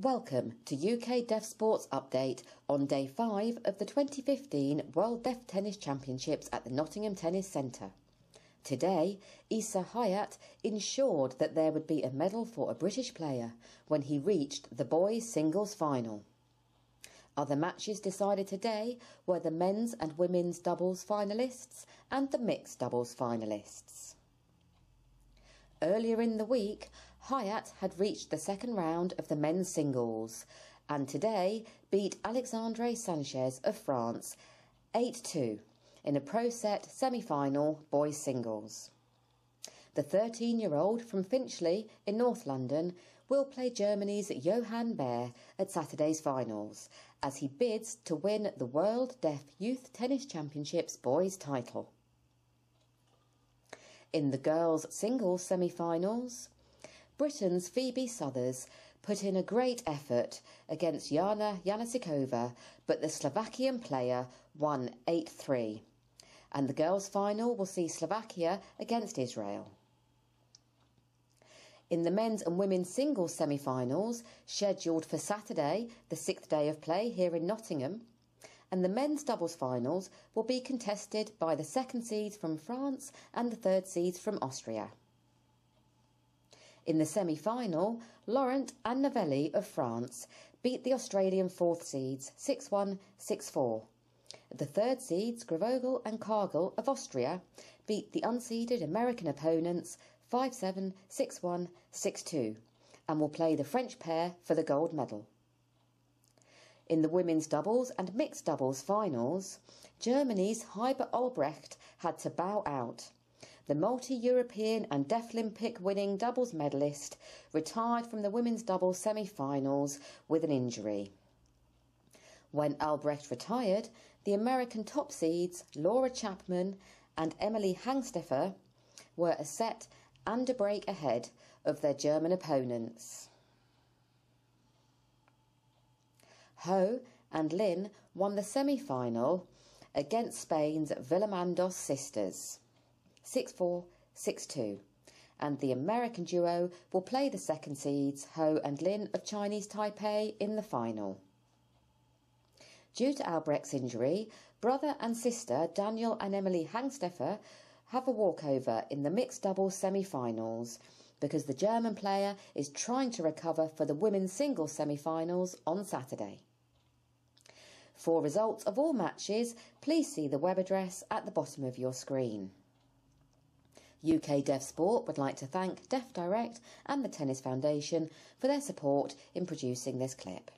Welcome to UK Deaf Sports Update on day 5 of the 2015 World Deaf Tennis Championships at the Nottingham Tennis Centre. Today, Issa Hayat ensured that there would be a medal for a British player when he reached the boys' singles final. Other matches decided today were the men's and women's doubles finalists and the mixed doubles finalists. Earlier in the week, Hayat had reached the second round of the men's singles and today beat Alexandre Sanchez of France 8-2 in a pro set semi-final boys singles. The 13-year-old from Finchley in North London will play Germany's Johann Baer at Saturday's finals as he bids to win the World Deaf Youth Tennis Championships boys title. In the girls' singles semi-finals, Britain's Phoebe Suthers put in a great effort against Jana Janasikova, but the Slovakian player won 8-3. And the girls' final will see Slovakia against Israel. In the men's and women's singles semi-finals, scheduled for Saturday, the sixth day of play here in Nottingham, and the men's doubles finals will be contested by the second seeds from France and the third seeds from Austria. In the semi-final, Laurent and Novelli of France beat the Australian fourth seeds 6-1, 6-4. The third seeds, Gravogel and Cargill of Austria, beat the unseeded American opponents 5-7, 6-1, 6-2 and will play the French pair for the gold medal. In the women's doubles and mixed doubles finals, Germany's Heike Albrecht had to bow out. The multi-European and Deaflympic winning doubles medalist retired from the women's doubles semi-finals with an injury. When Albrecht retired, the American top seeds Laura Chapman and Emily Hangsteffer were a set and a break ahead of their German opponents. Ho and Lin won the semi-final against Spain's Villamandos sisters 6-4, 6-2 and the American duo will play the second seeds Ho and Lin of Chinese Taipei in the final. Due to Albrecht's injury, brother and sister Daniel and Emily Hangsteffer have a walkover in the mixed doubles semi-finals because the German player is trying to recover for the women's singles semi-finals on Saturday. For results of all matches, please see the web address at the bottom of your screen. UK Deaf Sport would like to thank Deaf Direct and the Tennis Foundation for their support in producing this clip.